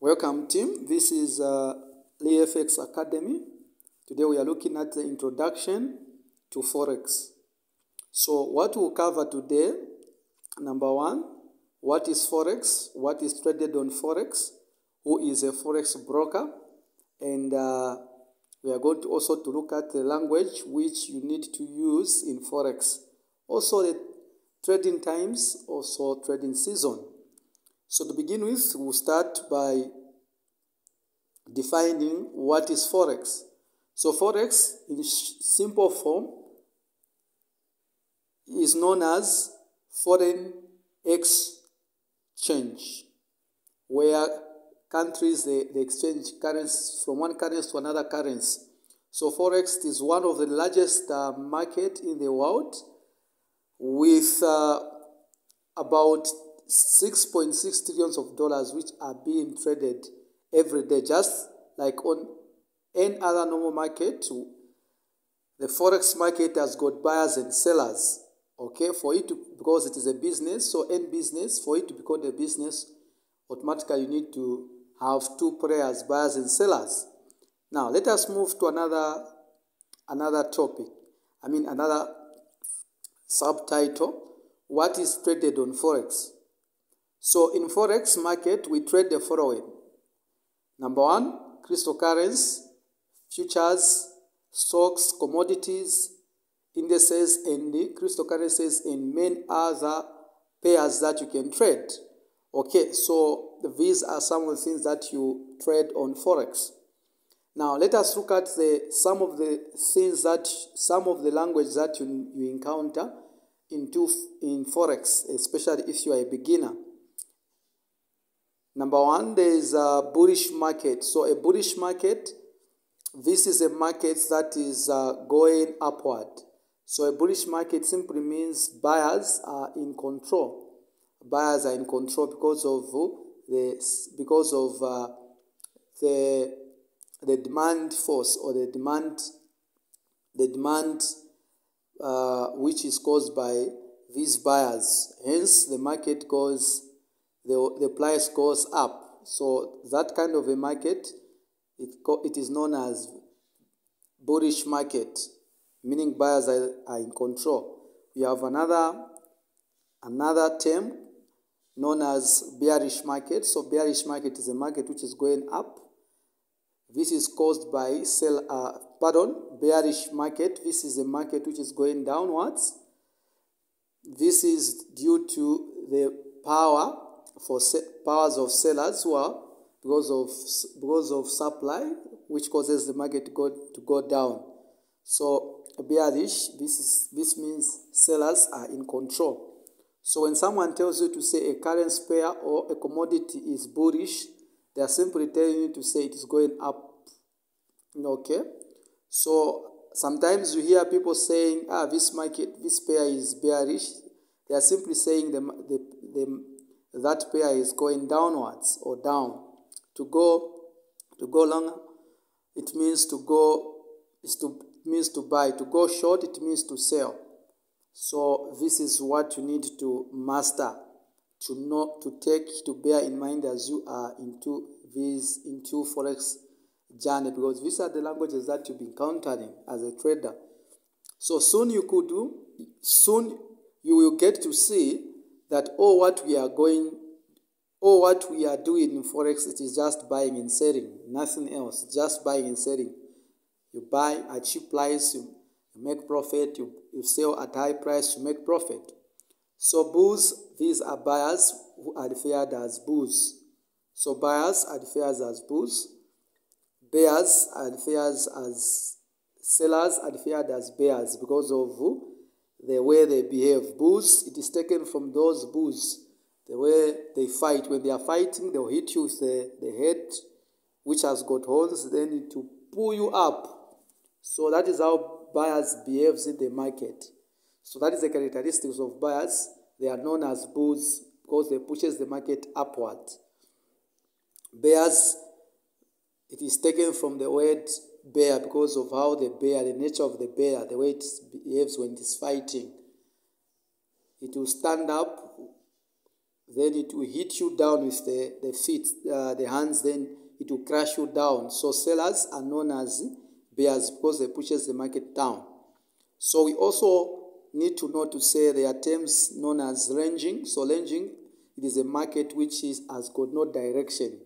Welcome, team. This is uh, LeeFX Academy. Today we are looking at the introduction to Forex. So, what we'll cover today number one, what is Forex? What is traded on Forex? Who is a Forex broker? And uh, we are going to also to look at the language which you need to use in Forex. Also, the trading times, also trading season. So to begin with, we'll start by defining what is Forex. So Forex, in simple form, is known as foreign exchange, where countries they, they exchange currency from one currency to another currency. So Forex is one of the largest uh, market in the world with uh, about 6.6 trillions of dollars which are being traded every day just like on any other normal market. The forex market has got buyers and sellers okay for it to because it is a business so in business for it to be called a business automatically you need to have two players buyers and sellers. Now let us move to another another topic i mean another subtitle. What is traded on forex so in forex market, we trade the following. Number one, cryptocurrency, futures, stocks, commodities, indices, and cryptocurrencies, and many other pairs that you can trade. Okay, so these are some of the things that you trade on forex. Now let us look at the some of the things that some of the language that you, you encounter into in forex, especially if you are a beginner. Number one, there is a bullish market. So a bullish market, this is a market that is uh, going upward. So a bullish market simply means buyers are in control. Buyers are in control because of the because of uh, the the demand force or the demand the demand uh, which is caused by these buyers. Hence, the market goes the, the price goes up. So that kind of a market, it, it is known as bullish market, meaning buyers are, are in control. We have another, another term known as bearish market. So bearish market is a market which is going up. This is caused by sell, uh, pardon, bearish market. This is a market which is going downwards. This is due to the power for powers of sellers who are because of because of supply which causes the market to go to go down. So bearish this is this means sellers are in control. So when someone tells you to say a currency pair or a commodity is bullish they are simply telling you to say it is going up. Okay? So sometimes you hear people saying ah this market this pair is bearish. They are simply saying the, the, the that pair is going downwards or down. To go to go longer, it means to go is to means to buy. To go short, it means to sell. So this is what you need to master, to know, to take, to bear in mind as you are into this into forex journey, because these are the languages that you've been encountering as a trader. So soon you could do, soon you will get to see that all oh, what we are going all oh, what we are doing in forex it is just buying and selling nothing else just buying and selling. You buy at cheap price you, make profit you, you sell at high price you make profit. So bulls these are buyers who are referred as bulls. So buyers are referred as bulls bears are referred as sellers are referred as bears because of the way they behave. Bulls, it is taken from those bulls, the way they fight. When they are fighting, they'll hit you with the, the head, which has got horns, then to pull you up. So that is how buyers behaves in the market. So that is the characteristics of buyers. They are known as bulls because they pushes the market upward. Bears, it is taken from the word bear because of how the bear, the nature of the bear, the way it behaves when it is fighting. It will stand up then it will hit you down with the, the feet, uh, the hands, then it will crash you down. So sellers are known as bears because they pushes the market down. So we also need to know to say there are terms known as ranging. So ranging, it is a market which is has got no direction.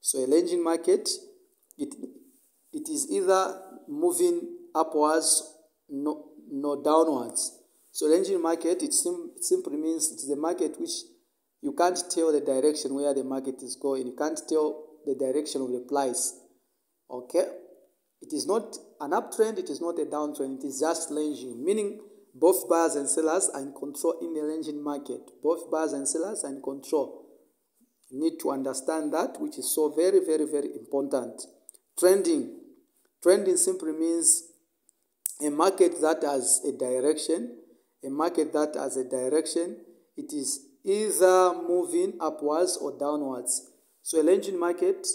So a ranging market, it it is either moving upwards, no, no downwards. So ranging market, it, sim, it simply means it's the market which you can't tell the direction where the market is going. You can't tell the direction of the price. Okay? It is not an uptrend, it is not a downtrend, it is just ranging, meaning both buyers and sellers are in control in the ranging market. Both buyers and sellers are in control. You need to understand that, which is so very, very, very important. Trending. Trending simply means a market that has a direction, a market that has a direction, it is either moving upwards or downwards. So a ranging market,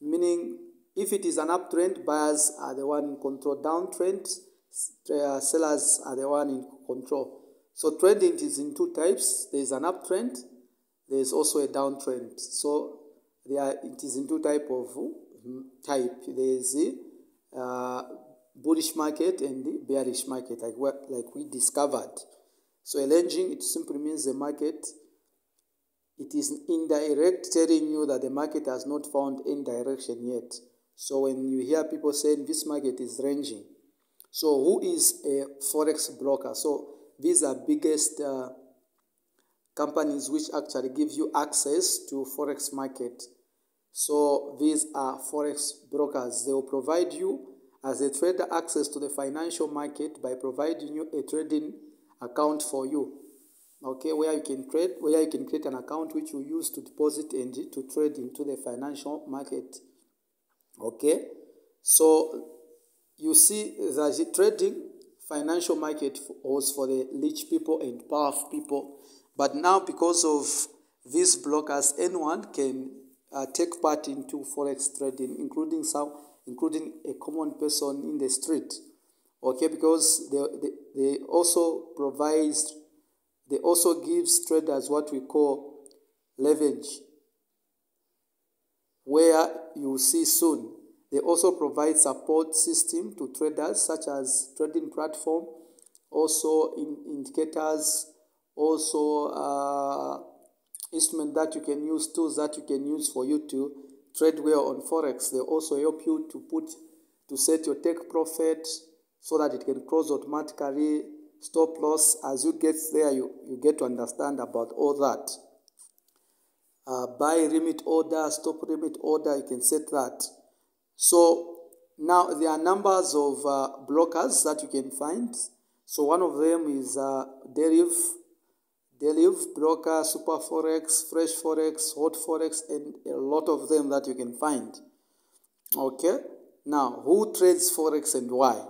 meaning if it is an uptrend, buyers are the one in control. Downtrend, uh, sellers are the one in control. So trending is in two types. There is an uptrend. There is also a downtrend. So there it is in two type of mm, type. There is the uh, bullish market and the bearish market, like what like we discovered. So a ranging it simply means the market it is indirect telling you that the market has not found any direction yet. So when you hear people saying this market is ranging, so who is a forex broker? So these are biggest uh, companies which actually give you access to forex market. So these are forex brokers. They will provide you as a trader access to the financial market by providing you a trading account for you. Okay, where you can trade, where you can create an account which you use to deposit and to trade into the financial market. Okay, so you see that trading financial market was for the rich people and powerful people, but now because of these brokers, anyone can uh, take part into forex trading, including some, including a common person in the street. Okay, because they, they, they also provide, they also gives traders what we call leverage where you see soon. They also provide support system to traders such as trading platform, also in indicators, also uh, instrument that you can use, tools that you can use for you to trade well on forex. They also help you to put to set your take profit so that it can close automatically. Stop loss as you get there, you, you get to understand about all that uh, buy limit order, stop limit order, you can set that. So now there are numbers of uh, brokers that you can find. So one of them is uh, Deriv, Deriv, Broker, Super Forex, Fresh Forex, Hot Forex, and a lot of them that you can find. Okay, now who trades Forex and why?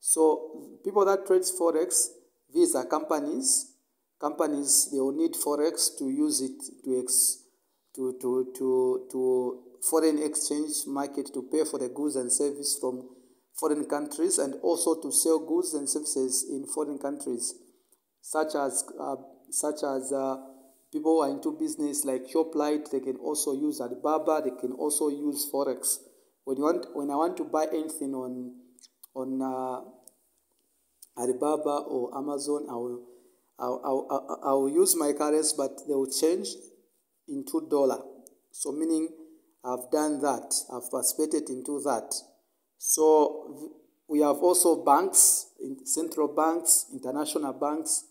So people that trades Forex, these are companies. Companies, they will need Forex to use it to ex to, to, to, to foreign exchange market to pay for the goods and services from foreign countries and also to sell goods and services in foreign countries such as uh, such as uh, people are into business like Shoprite they can also use Alibaba they can also use forex when you want when I want to buy anything on on uh, Alibaba or Amazon I will I'll, I'll, I'll use my currency but they will change into dollar. So meaning I've done that. I've participated into that. So we have also banks, central banks, international banks.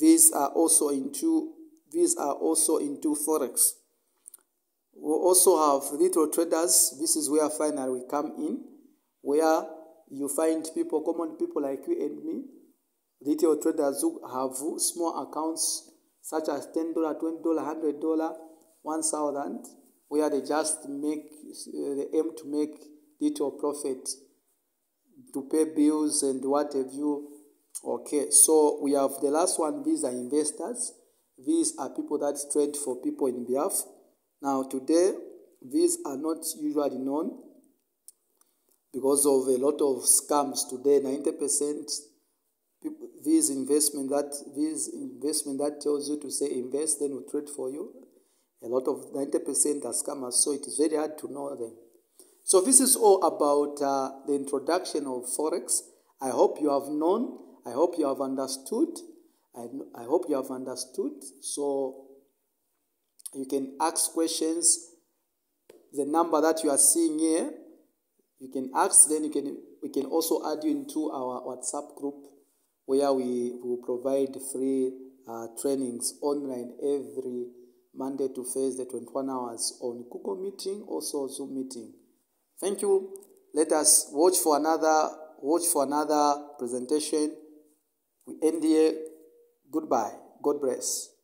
These are also into these are also into forex. We also have little traders. This is where finally we come in, where you find people, common people like you and me, little traders who have small accounts such as $10, $20, $100, 1000 where they just make, they aim to make little profit to pay bills and what have you. Okay, so we have the last one, these are investors. These are people that trade for people in behalf. Now today, these are not usually known because of a lot of scams today. 90% this investment that this investment that tells you to say invest, then we trade for you. A lot of 90% are scammers, so it is very hard to know them. So this is all about uh, the introduction of Forex. I hope you have known. I hope you have understood. I, I hope you have understood. So you can ask questions. The number that you are seeing here, you can ask. Then you can we can also add you into our WhatsApp group where we will provide free uh, trainings online every Monday to Thursday, 21 hours on Google Meeting, also Zoom Meeting. Thank you. Let us watch for another watch for another presentation. We end here. Goodbye. God bless.